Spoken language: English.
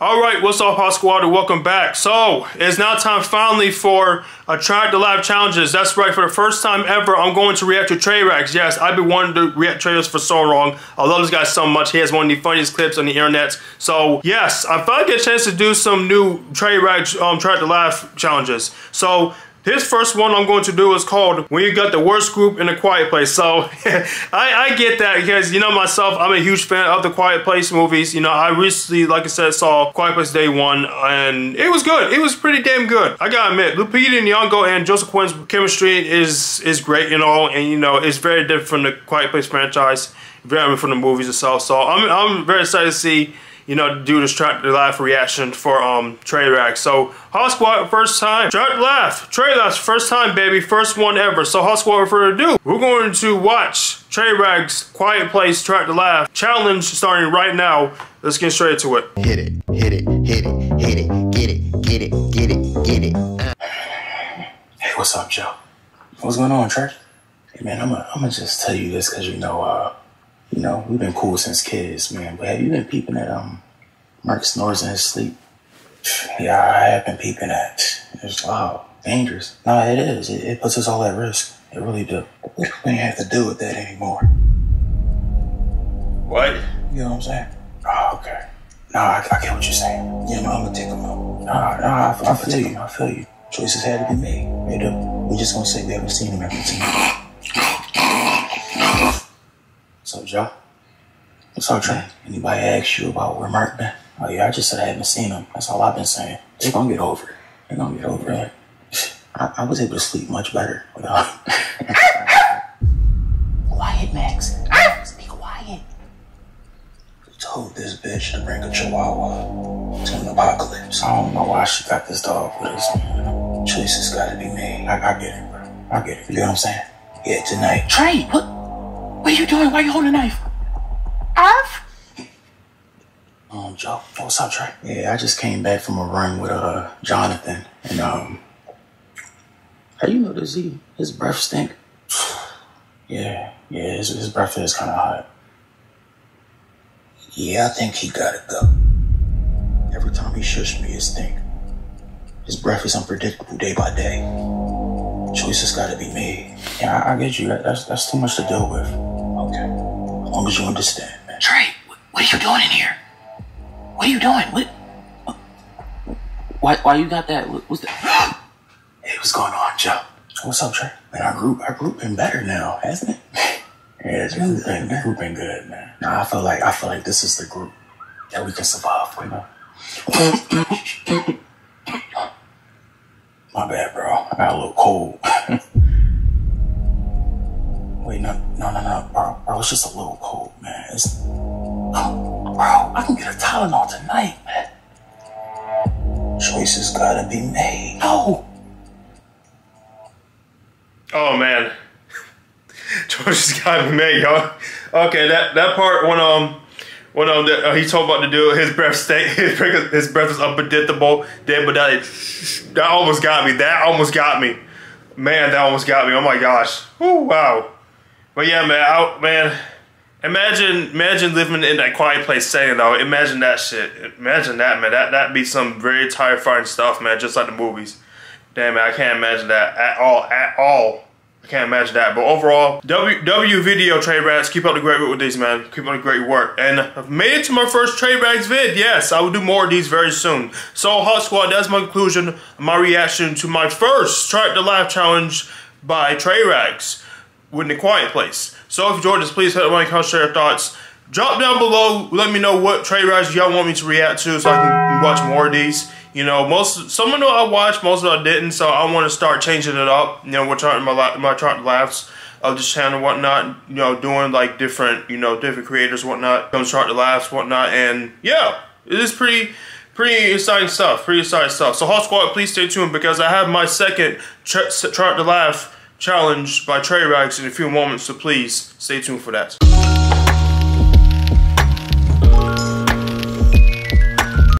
All right, what's up, HawkSquad, welcome back. So, it's now time finally for a Try to Live challenges. That's right, for the first time ever, I'm going to react to Tra Rags. Yes, I've been wanting to react to trailers for so long. I love this guy so much. He has one of the funniest clips on the internet. So, yes, I finally get a chance to do some new Tra Rags um, Try to Laugh challenges. So, his first one I'm going to do is called When You Got the Worst Group in a Quiet Place. So I, I, get that because, you know, myself, I'm a huge fan of the Quiet Place movies. You know, I recently, like I said, saw Quiet Place Day 1 and it was good. It was pretty damn good. I gotta admit, Lupita Nyong'o and Joseph Quinn's chemistry is, is great and all. And, you know, it's very different from the Quiet Place franchise, very different from the movies itself. So I'm, I'm very excited to see you know, do this track to laugh reaction for um Tra Rags. So HawkSquad first time. Track to laugh. Tra Rags first time baby. First one ever. So HawkSquad for further ado, we're going to watch Tra Rags Quiet Place Track to Laugh challenge starting right now. Let's get straight to it. Hit it, hit it, hit it, hit it, get it, get it, get it, get it. Uh. Hey, what's up, Joe? What's going on, Trey? Hey man, I'm gonna I'm gonna just tell you this because you know uh you know, we've been cool since kids, man. But have you been peeping at um Mark snores in his sleep? Yeah, I have been peeping at. It's loud, dangerous. No, it is. It, it puts us all at risk. It really do. We don't have to deal with that anymore. What? You know what I'm saying? Oh, okay. No, I, I get what you're saying. Yeah, no, I'm gonna take him out. No, no, I, I, I feel you. I feel you. Choices had to be made. We just gonna say we haven't seen him every time. Joe? What's up, Trey? Anybody ask you about where Mark been? Oh, yeah, I just said I haven't seen him. That's all I've been saying. They're gonna get over it. They're gonna get over it. I, I was able to sleep much better without. quiet, Max. Max, be quiet. told this bitch to bring a chihuahua to an apocalypse. I don't know why she got this dog with us, man. Choices gotta be made. I, I get it, bro. I get it. You know what I'm saying? Yeah, tonight. Trey, what? What are you doing? Why are you holding a knife? Arf? Um, Joe, what's up, Trey? Yeah, I just came back from a run with uh Jonathan, and um, how you know does he his breath stink? yeah, yeah, his, his breath is kind of hot. Yeah, I think he gotta go. Every time he shushed me, it stink. His breath is unpredictable day by day. Choices gotta be made. Yeah, I, I get you. That's that's too much to deal with. Okay. As long as you understand, man. Trey, what are you doing in here? What are you doing? What? Why? Why you got that? what's that? hey, what's going on, Joe? What's up, Trey? Man, our group, our group been better now, hasn't it? yeah, the group been, the group been good, man. Nah, I feel like, I feel like this is the group that we can survive with. My bad, bro. I got a little cold. Wait, no, no, no, no, bro, bro, it's just a little cold, man. It's, oh, bro, I can get a Tylenol tonight, man. Choices gotta be made. No. Oh man, choices gotta be made, y'all. Okay, that that part when um when um the, uh, he told about to do his breath stay his his breath was unpredictable. Then, but that that almost got me. That almost got me. Man, that almost got me. Oh my gosh. Oh wow. But yeah, man, I, man, imagine imagine living in that quiet place setting though. Imagine that shit. Imagine that, man. That that'd be some very terrifying stuff, man. Just like the movies. Damn, man, I can't imagine that at all. At all. I can't imagine that. But overall, W W video Tra Rags. Keep up the great work with these, man. Keep up the great work. And I've made it to my first Tra Rags vid. Yes, I will do more of these very soon. So, HawkSquad, that's my conclusion, my reaction to my first Try the Laugh challenge by Tra Rags in the quiet place. So if you enjoyed this, please hit the like, comment, share your thoughts. Drop down below. Let me know what trade rides y'all want me to react to so I can watch more of these. You know, most some of them I watched, most of them I didn't. So I want to start changing it up. You know, we're trying my my chart laughs of this channel, whatnot. You know, doing like different, you know, different creators, whatnot. Come start the laughs, whatnot, and yeah, it is pretty pretty exciting stuff. Pretty exciting stuff. So HawkSquad, please stay tuned because I have my second chart to laugh challenge by Tra Rags in a few moments, so please stay tuned for that.